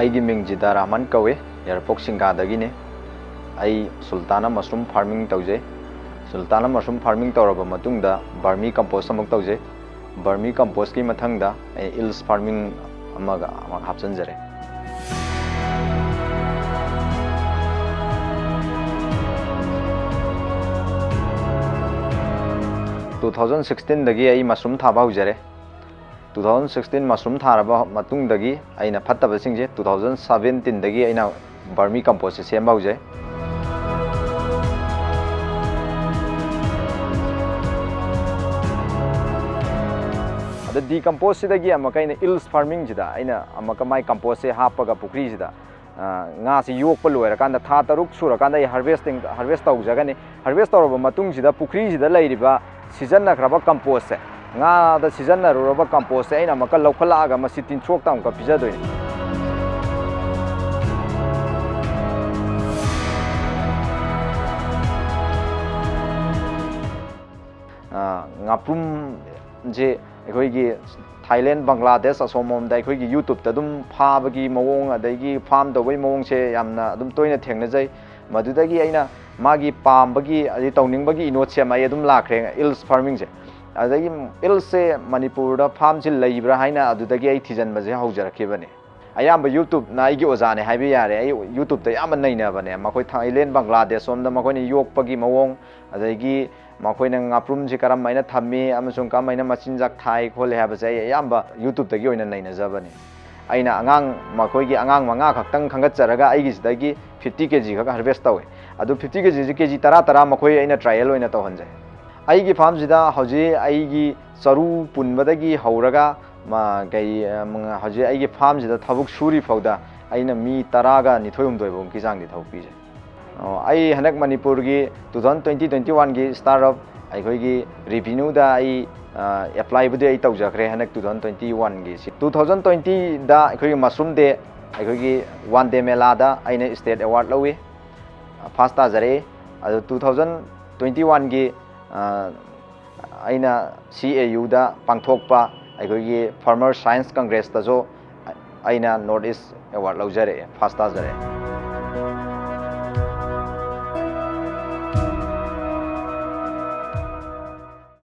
ꯑꯩꯒꯤ ꯃꯤꯡꯁꯤꯗ ꯔꯥꯃꯟ ꯀꯧꯏ ꯌꯥꯏꯔꯤꯄꯣꯛ ꯁꯤꯡꯒꯥꯗꯒꯤꯅꯤ ꯑꯩ ꯁꯨꯜꯇꯥꯅ ꯃꯁꯔꯨꯝ ꯐꯥꯔꯃꯤꯡ ꯇꯧꯖꯩ ꯁꯨꯜꯇꯥꯅ ꯃꯁꯔꯨꯝ ꯐꯥꯔꯃꯤꯡ ꯇꯧꯔꯕ ꯃꯇꯨꯡꯗ ꯕꯔꯃꯤ ꯀꯝꯄꯣꯁ ꯑꯃꯨꯛ ꯇꯧꯖꯩ ꯕꯔꯃꯤ ꯀꯝꯄꯣꯁꯀꯤ ꯃꯊꯪꯗ ꯑꯩ ꯏꯜꯁ ꯐꯥꯔꯃꯤꯡ ꯑꯃꯒ ꯑꯃꯨꯛ ꯍꯥꯞꯆꯤꯟꯖꯔꯦ ꯇꯨ ꯊꯥꯎꯖꯟ ꯁꯤꯛꯁꯇꯤꯟꯗꯒꯤ ꯑꯩ ꯃꯁꯔꯨꯝ ꯊꯥꯕ ꯍꯧꯖꯔꯦ ꯇꯨ ꯊꯥꯎꯖꯟ ꯁꯤꯛꯁꯇꯤꯟ ꯃꯁꯔꯨꯝ ꯊꯥꯔꯕ ꯃꯇꯨꯡꯗꯒꯤ ꯑꯩꯅ ꯐꯠꯇꯕꯁꯤꯡꯁꯦ ꯇꯨ ꯊꯥꯎꯖꯟ ꯁꯕꯦꯟꯇꯤꯟꯗꯒꯤ ꯑꯩꯅ ꯕꯔꯃꯤ ꯀꯝꯄꯣꯁꯁꯦ ꯁꯦꯝꯕ ꯍꯧꯖꯩ ꯑꯗ ꯗꯤꯀꯝꯄꯣꯁꯁꯤꯗꯒꯤ ꯑꯃꯨꯛꯀ ꯑꯩꯅ ꯏꯜꯁ ꯐꯥꯔꯃꯤꯡꯁꯤꯗ ꯑꯩꯅ ꯑꯃꯨꯛꯀ ꯃꯥꯏ ꯀꯝꯄꯣꯁꯁꯦ ꯍꯥꯞꯄꯒ ꯄꯨꯈ꯭ꯔꯤꯁꯤꯗ ꯉꯥꯁꯤ ꯌꯣꯛꯄ ꯂꯣꯏꯔꯀꯥꯟꯗ ꯊꯥ ꯇꯔꯨꯛ ꯁꯨꯔꯀꯥꯟꯗ ꯑꯩ ꯍꯥꯔꯚꯦꯁꯇꯤꯡ ꯍꯥꯔꯚꯦꯁ ꯇꯧꯖꯒꯅꯤ ꯍꯥꯔꯚꯦꯁ ꯇꯧꯔꯕ ꯃꯇꯨꯡꯁꯤꯗ ꯄꯨꯈ꯭ꯔꯤꯁꯤꯗ ꯂꯩꯔꯤꯕ ꯁꯤꯖꯤꯟꯅꯈ꯭ꯔꯕ ꯀꯝꯄꯣꯁꯁꯦ ꯉꯥꯗ ꯁꯤꯖꯤꯟꯅꯔꯨꯔꯕ ꯀꯝꯄꯣꯁꯁꯦ ꯑꯩꯅ ꯑꯃꯨꯛꯀ ꯂꯧꯈꯠꯂꯛꯑꯒ ꯃꯁꯤ ꯇꯤꯟꯊ꯭ꯔꯣꯛꯇ ꯑꯃꯨꯛꯀ ꯄꯤꯖꯗꯣꯏꯅꯤ ꯉꯥꯄ꯭ꯔꯨꯝꯁꯦ ꯑꯩꯈꯣꯏꯒꯤ ꯊꯥꯏꯂꯦꯟ ꯕꯪꯒ꯭ꯂꯥꯗꯦꯁ ꯑꯁꯣꯝꯂꯣꯝꯗ ꯑꯩꯈꯣꯏꯒꯤ ꯌꯨꯇꯨꯕꯇ ꯑꯗꯨꯝ ꯐꯥꯕꯒꯤ ꯃꯑꯣꯡ ꯑꯗꯒꯤ ꯐꯥꯝ ꯇꯧꯕꯒꯤ ꯃꯑꯣꯡꯁꯦ ꯌꯥꯝꯅ ꯑꯗꯨꯝ ꯇꯣꯏꯅ ꯊꯦꯡꯅꯖꯩ ꯃꯗꯨꯗꯒꯤ ꯑꯩꯅ ꯃꯥꯒꯤ ꯄꯥꯝꯕꯒꯤ ꯑꯗꯩ ꯇꯧꯅꯤꯡꯕꯒꯤ ꯏꯅꯣꯠꯁꯦ ꯑꯃ ꯑꯩ ꯑꯗꯨꯝ ꯂꯥꯛꯈ꯭ꯔꯦ ꯏꯜꯁ ꯐꯥꯔꯃꯤꯡꯁꯦ ꯑꯗꯒꯤ ꯏꯜꯁꯁꯦ ꯃꯅꯤꯄꯨꯔꯗ ꯐꯥꯝꯁꯤ ꯂꯩꯕ꯭ꯔꯥ ꯍꯥꯏꯅ ꯑꯗꯨꯗꯒꯤ ꯑꯩ ꯊꯤꯖꯤꯟꯕꯁꯦ ꯍꯧꯖꯔꯛꯈꯤꯕꯅꯤ ꯑꯌꯥꯝꯕ ꯌꯨꯇꯨꯕꯅ ꯑꯩꯒꯤ ꯑꯣꯖꯥꯅꯦ ꯍꯥꯏꯕ ꯌꯥꯔꯦ ꯑꯩ ꯌꯨꯇꯨꯕꯇ ꯌꯥꯝꯅ ꯅꯩꯅꯕꯅꯦ ꯃꯈꯣꯏ ꯊꯥꯏꯂꯦꯟ ꯕꯪꯒ꯭ꯂꯥꯗꯦꯁ ꯁꯣꯝꯗ ꯃꯈꯣꯏꯅ ꯌꯣꯛꯄꯒꯤ ꯃꯑꯣꯡ ꯑꯗꯒꯤ ꯃꯈꯣꯏꯅ ꯉꯥꯄ꯭ꯔꯨꯝꯁꯤ ꯀꯔꯝ ꯍꯥꯏꯅ ꯊꯝꯃꯤ ꯑꯃꯁꯨꯡ ꯀꯔꯝ ꯍꯥꯏꯅ ꯃꯆꯤꯟꯖꯥꯛ ꯊꯥꯏ ꯈꯣꯠꯂꯤ ꯍꯥꯏꯕꯁꯦ ꯑꯩ ꯑꯌꯥꯝꯕ ꯌꯨꯇꯨꯕꯇꯒꯤ ꯑꯣꯏꯅ ꯅꯩꯅꯖꯕꯅꯤ ꯑꯩꯅ ꯑꯉꯥꯡ ꯃꯈꯣꯏꯒꯤ ꯑꯉꯥꯡ ꯃꯉꯥ ꯈꯛꯇꯪ ꯈꯟꯒꯠꯆꯔꯒ ꯑꯩꯒꯤꯁꯤꯗꯒꯤ ꯐꯤꯐꯇꯤ ꯀꯦꯖꯤ ꯈꯛ ꯍꯥꯔꯚꯦꯁ ꯇꯧꯋꯤ ꯑꯗꯨ ꯐꯤꯐꯇꯤ ꯀꯦꯖꯤꯁꯤ ꯀꯦꯖꯤ ꯇꯔꯥ ꯇꯔꯥ ꯃꯈꯣꯏ ꯑꯩꯅ ꯇ꯭ꯔꯥꯏꯌꯦꯜ ꯑꯣꯏꯅ ꯇꯧꯍꯟꯖꯩ ꯑꯩꯒꯤ ꯐꯥꯔꯝꯁꯤꯗ ꯍꯧꯖꯤꯛ ꯑꯩꯒꯤ ꯆꯔꯨ ꯄꯨꯟꯕꯗꯒꯤ ꯍꯧꯔꯒ ꯀꯩ ꯍꯧꯖꯤꯛ ꯑꯩꯒꯤ ꯐꯥꯔꯝꯁꯤꯗ ꯊꯕꯛ ꯁꯨꯔꯤ ꯐꯥꯎꯗ ꯑꯩꯅ ꯃꯤ ꯇꯔꯥꯒ ꯅꯤꯊꯣꯏ ꯍꯨꯝꯗꯣꯏꯐꯥꯎꯒꯤ ꯆꯥꯡꯗꯤ ꯊꯕꯛ ꯄꯤꯖꯩ ꯑꯩ ꯍꯟꯗꯛ ꯃꯅꯤꯄꯨꯔꯒꯤ ꯇꯨ ꯊꯥꯎꯖꯟ ꯇ꯭ꯋꯦꯟꯇꯤ ꯇ꯭ꯋꯦꯟꯇꯤ ꯋꯥꯟꯒꯤ ꯁ꯭ꯇꯥꯔꯠ ꯑꯞ ꯑꯩꯈꯣꯏꯒꯤ ꯔꯤꯚꯤꯅ꯭ꯌꯨꯗ ꯑꯩ ꯑꯦꯄ꯭ꯂꯥꯏꯕꯨꯗꯤ ꯑꯩ ꯇꯧꯖꯈ꯭ꯔꯦ ꯍꯟꯗꯛ ꯇꯨ ꯊꯥꯎꯖꯟ ꯇ꯭ꯋꯦꯟꯇꯤ ꯋꯥꯟꯒꯤ ꯇꯨ ꯊꯥꯎꯖꯟ ꯇ꯭ꯋꯦꯟꯇꯤꯗ ꯑꯩꯈꯣꯏꯒꯤ ꯃꯁꯔꯨꯝ ꯗꯦ ꯑꯩꯈꯣꯏꯒꯤ ꯋꯥꯟ ꯗꯦ ꯃꯦꯂꯥꯗ ꯑꯩꯅ ꯏꯁꯇꯦꯠ ꯑꯦꯋꯥꯔꯗ ꯂꯧꯏ ꯐꯥꯁ ꯇꯥꯖꯔꯛꯏ ꯑꯗꯨ ꯇꯨ ꯊꯥꯎꯖꯟ ꯇ꯭ꯋꯦꯟꯇꯤ ꯋꯥꯟꯒꯤ ꯑꯩꯅ ꯁꯤ ꯑꯦ ꯌꯨꯗ ꯄꯥꯡꯊꯣꯛꯄ ꯑꯩꯈꯣꯏꯒꯤ ꯐꯥꯔꯃꯔ ꯁꯥꯏꯟꯁ ꯀꯪꯒ꯭ꯔꯦꯁꯇꯁꯨ ꯑꯩꯅ ꯅꯣꯔꯠ ꯏꯁ ꯑꯦꯋꯥꯔꯗ ꯂꯧꯖꯔꯛꯑꯦ ꯐꯥꯁ ꯇꯥꯖꯔꯛꯑꯦ